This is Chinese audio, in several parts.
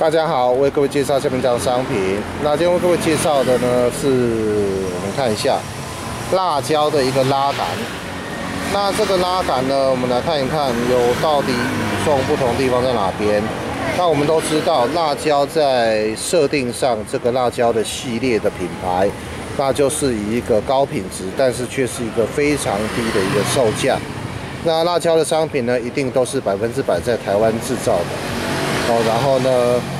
大家好，为各位介绍下面这样商品。那今天为各位介绍的呢，是我们看一下辣椒的一个拉杆。那这个拉杆呢，我们来看一看，有到底与众不同地方在哪边。那我们都知道，辣椒在设定上，这个辣椒的系列的品牌，那就是以一个高品质，但是却是一个非常低的一个售价。那辣椒的商品呢，一定都是百分之百在台湾制造的。然后呢，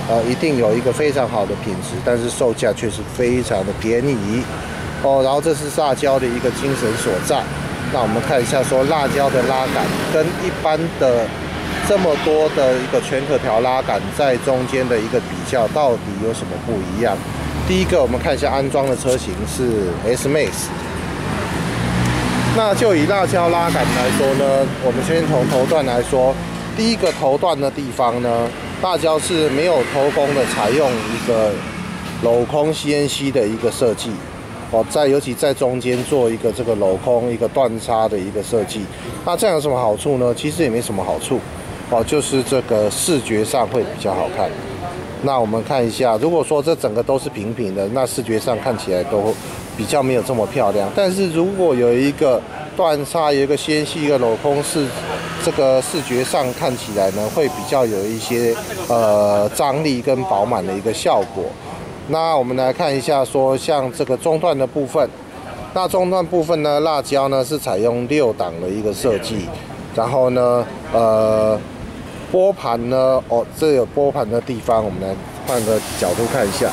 呃，一定有一个非常好的品质，但是售价却是非常的便宜。哦，然后这是辣椒的一个精神所在。那我们看一下，说辣椒的拉杆跟一般的这么多的一个全可调拉杆在中间的一个比较，到底有什么不一样？第一个，我们看一下安装的车型是 S Max。那就以辣椒拉杆来说呢，我们先从头段来说，第一个头段的地方呢。辣椒是没有偷工的，采用一个镂空 CNC 的一个设计哦，在尤其在中间做一个这个镂空一个断差的一个设计。那这样有什么好处呢？其实也没什么好处哦，就是这个视觉上会比较好看。那我们看一下，如果说这整个都是平平的，那视觉上看起来都比较没有这么漂亮。但是如果有一个断差，有一个纤细，一个镂空是。这个视觉上看起来呢，会比较有一些呃张力跟饱满的一个效果。那我们来看一下，说像这个中段的部分，那中段部分呢，辣椒呢是采用六档的一个设计，然后呢，呃，拨盘呢，哦，这有拨盘的地方，我们来换个角度看一下，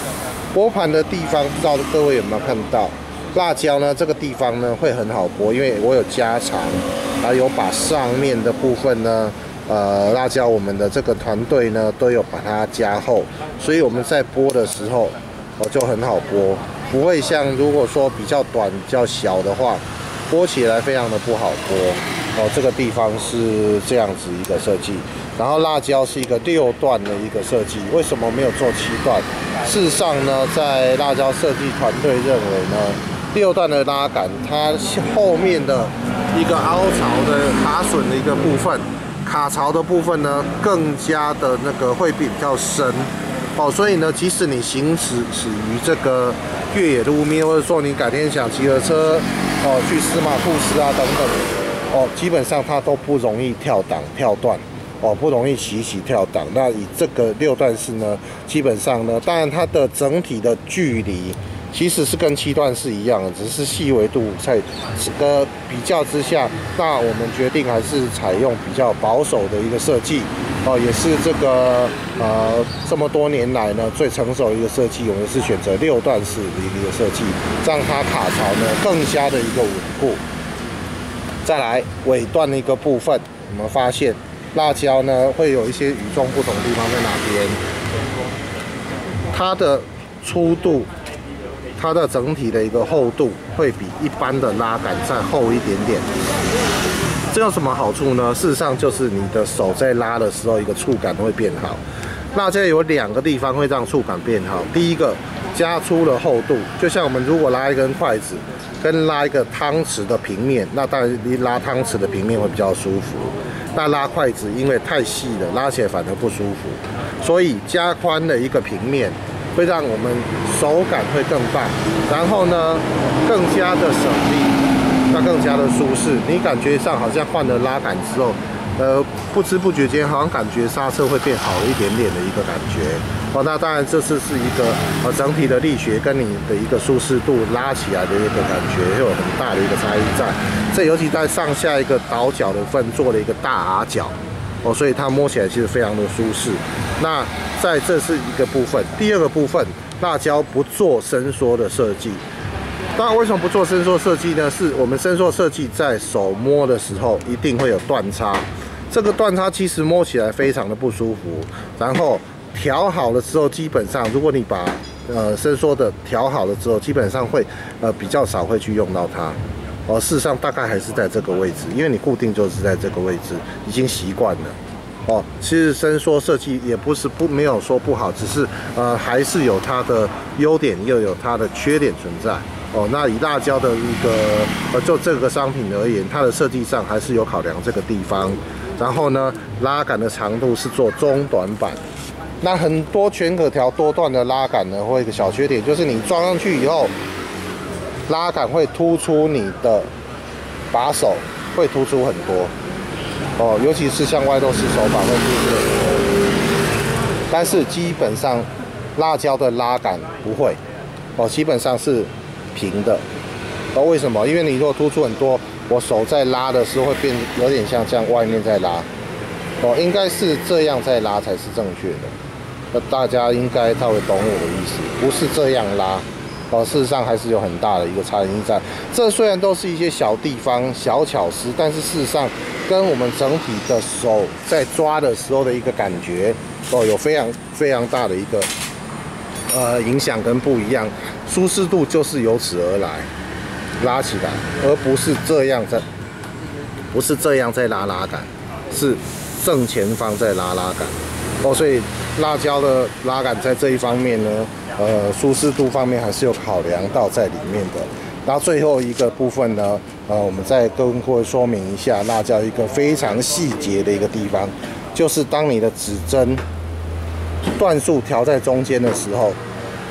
拨盘的地方，不知道各位有没有看到？辣椒呢，这个地方呢会很好剥，因为我有加长，还有把上面的部分呢，呃，辣椒我们的这个团队呢都有把它加厚，所以我们在剥的时候哦就很好剥，不会像如果说比较短、比较小的话，剥起来非常的不好剥哦。这个地方是这样子一个设计，然后辣椒是一个六段的一个设计，为什么没有做七段？事实上呢，在辣椒设计团队认为呢。六段的拉杆，它后面的一个凹槽的卡榫的一个部分，卡槽的部分呢，更加的那个会比较深哦，所以呢，即使你行驶驶于这个越野路面，或者说你改天想骑个车哦去司马库斯啊等等哦，基本上它都不容易跳档跳段哦，不容易起起跳档。那以这个六段式呢，基本上呢，当然它的整体的距离。其实是跟七段是一样的，只是细维度在这个比较之下，那我们决定还是采用比较保守的一个设计哦，也是这个呃这么多年来呢最成熟的一个设计，我们是选择六段式的一个设计，让它卡槽呢更加的一个稳固。再来尾段的一个部分，我们发现辣椒呢会有一些与众不同的地方在哪边？它的粗度。它的整体的一个厚度会比一般的拉杆再厚一点点，这有什么好处呢？事实上就是你的手在拉的时候，一个触感会变好。那这有两个地方会让触感变好。第一个，加粗了厚度，就像我们如果拉一根筷子，跟拉一个汤匙的平面，那当然你拉汤匙的平面会比较舒服。那拉筷子因为太细了，拉起来反而不舒服。所以加宽的一个平面。会让我们手感会更棒，然后呢，更加的省力，那更加的舒适。你感觉上好像换了拉杆之后，呃，不知不觉间好像感觉刹车会变好一点点的一个感觉。哦，那当然这次是一个呃整体的力学跟你的一个舒适度拉起来的一个感觉，会有很大的一个差异在。这尤其在上下一个倒角的份做了一个大 R 角。哦，所以它摸起来其实非常的舒适。那在这是一个部分，第二个部分，辣椒不做伸缩的设计。当然，为什么不做伸缩设计呢？是我们伸缩设计在手摸的时候一定会有断差，这个断差其实摸起来非常的不舒服。然后调好了之后，基本上如果你把呃伸缩的调好了之后，基本上会呃比较少会去用到它。哦，事实上大概还是在这个位置，因为你固定就是在这个位置，已经习惯了。哦，其实伸缩设计也不是不没有说不好，只是呃还是有它的优点，又有它的缺点存在。哦，那以辣椒的一个呃就这个商品而言，它的设计上还是有考量这个地方。然后呢，拉杆的长度是做中短板。那很多全可调多段的拉杆呢，会一个小缺点，就是你装上去以后，拉杆会突出你的把手，会突出很多。哦，尤其是像外斗式手把会突出很多。但是基本上辣椒的拉杆不会，哦，基本上是平的。哦，为什么？因为你如果突出很多，我手在拉的时候会变有点像这样外面在拉。哦，应该是这样在拉才是正确的。那大家应该稍微懂我的意思，不是这样拉。哦，事实上还是有很大的一个差异在。这虽然都是一些小地方、小巧思，但是事实上跟我们整体的手在抓的时候的一个感觉，哦，有非常非常大的一个呃影响跟不一样。舒适度就是由此而来，拉起来，而不是这样在，不是这样在拉拉杆，是正前方在拉拉杆。哦，所以辣椒的拉杆在这一方面呢。呃，舒适度方面还是有考量到在里面的。那最后一个部分呢，呃，我们再跟各位说明一下，辣椒一个非常细节的一个地方，就是当你的指针段数调在中间的时候，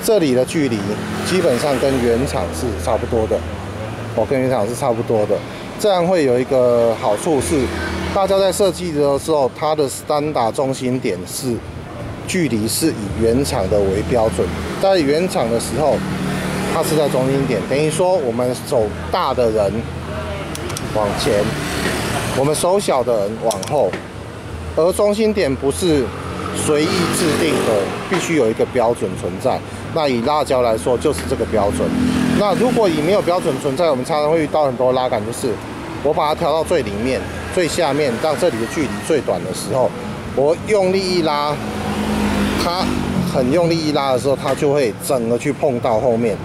这里的距离基本上跟原厂是差不多的，哦，跟原厂是差不多的。这样会有一个好处是，大家在设计的时候，它的单打中心点是。距离是以原厂的为标准，在原厂的时候，它是在中心点，等于说我们手大的人往前，我们手小的人往后，而中心点不是随意制定的，必须有一个标准存在。那以辣椒来说，就是这个标准。那如果以没有标准存在，我们常常会遇到很多拉杆，就是我把它调到最里面、最下面，让这里的距离最短的时候，我用力一拉。它很用力一拉的时候，它就会整个去碰到后面，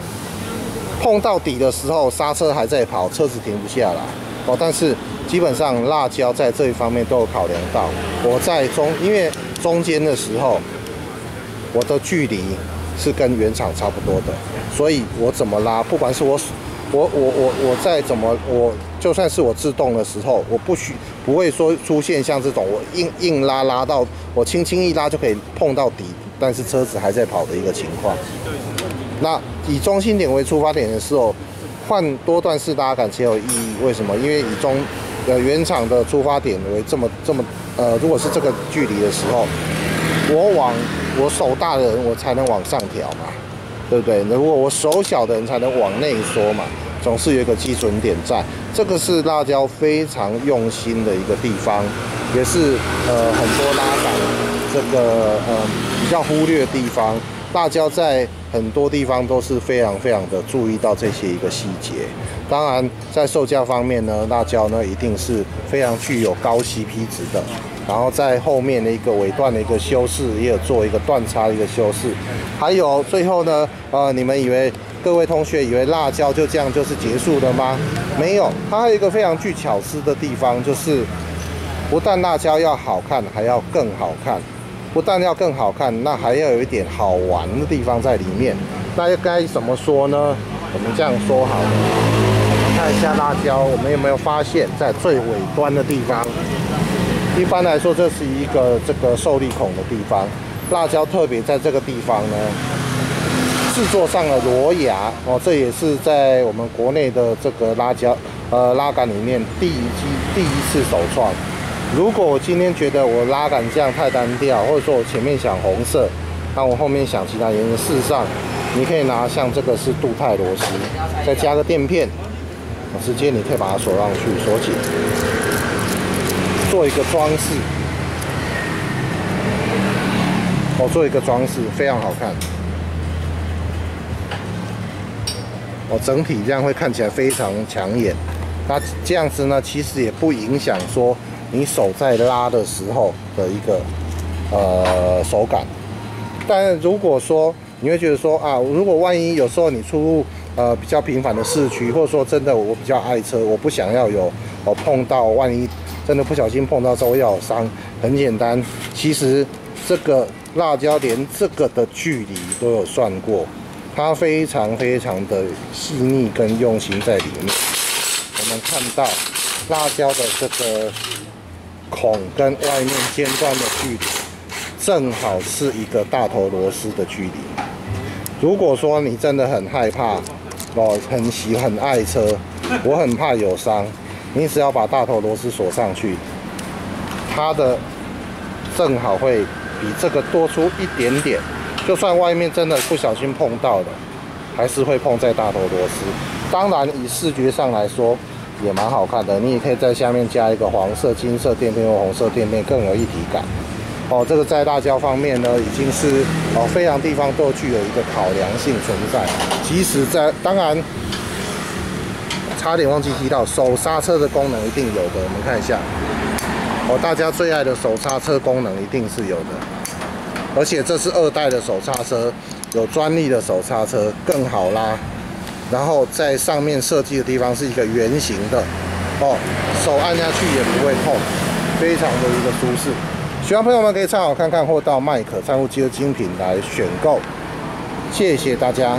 碰到底的时候，刹车还在跑，车子停不下来哦。但是基本上辣椒在这一方面都有考量到。我在中，因为中间的时候，我的距离是跟原厂差不多的，所以我怎么拉，不管是我我我我我再怎么我，就算是我自动的时候，我不需不会说出现像这种我硬硬拉拉到。我轻轻一拉就可以碰到底，但是车子还在跑的一个情况。那以中心点为出发点的时候，换多段式拉杆才有意义。为什么？因为以中呃原厂的出发点为这么这么呃，如果是这个距离的时候，我往我手大的人我才能往上调嘛，对不对？如果我手小的人才能往内缩嘛，总是有一个基准点在。这个是辣椒非常用心的一个地方。也是呃很多拉杆这个呃比较忽略的地方，辣椒在很多地方都是非常非常的注意到这些一个细节。当然在售价方面呢，辣椒呢一定是非常具有高 CP 值的。然后在后面的一个尾段的一个修饰，也有做一个断差的一个修饰。还有最后呢，呃，你们以为各位同学以为辣椒就这样就是结束了吗？没有，它还有一个非常具巧思的地方，就是。不但辣椒要好看，还要更好看。不但要更好看，那还要有一点好玩的地方在里面。那又该怎么说呢？我们这样说好了，我们看一下辣椒，我们有没有发现，在最尾端的地方？一般来说，这是一个这个受力孔的地方。辣椒特别在这个地方呢，制作上了螺牙哦，这也是在我们国内的这个拉胶呃拉杆里面第一机第一次首创。如果我今天觉得我拉杆这样太单调，或者说我前面想红色，那我后面想其他颜色，事实上你可以拿像这个是镀钛螺丝，再加个垫片，直接你可以把它锁上去锁紧，做一个装饰，我做一个装饰非常好看，哦整体这样会看起来非常抢眼。那这样子呢，其实也不影响说。你手在拉的时候的一个呃手感，但如果说你会觉得说啊，如果万一有时候你出入呃比较频繁的市区，或者说真的我比较爱车，我不想要有我碰到，万一真的不小心碰到之后要伤，很简单，其实这个辣椒连这个的距离都有算过，它非常非常的细腻跟用心在里面。我们看到辣椒的这个。孔跟外面尖端的距离，正好是一个大头螺丝的距离。如果说你真的很害怕，哦，很喜很爱车，我很怕有伤，你只要把大头螺丝锁上去，它的正好会比这个多出一点点。就算外面真的不小心碰到了，还是会碰在大头螺丝。当然，以视觉上来说也蛮好看的。你也可以在下面加一个黄色、金色垫片或红色垫片，更有一体感。哦，这个在大胶方面呢，已经是哦非常地方都具有一个考量性存在。即使在当然，差点忘记提到手刹车的功能一定有的。我们看一下，哦，大家最爱的手刹车功能一定是有的。而且这是二代的手刹车，有专利的手刹车更好拉。然后在上面设计的地方是一个圆形的，哦，手按下去也不会痛，非常的一个舒适。喜欢朋友们可以参考看看，或到麦可参悟机的精品来选购。谢谢大家。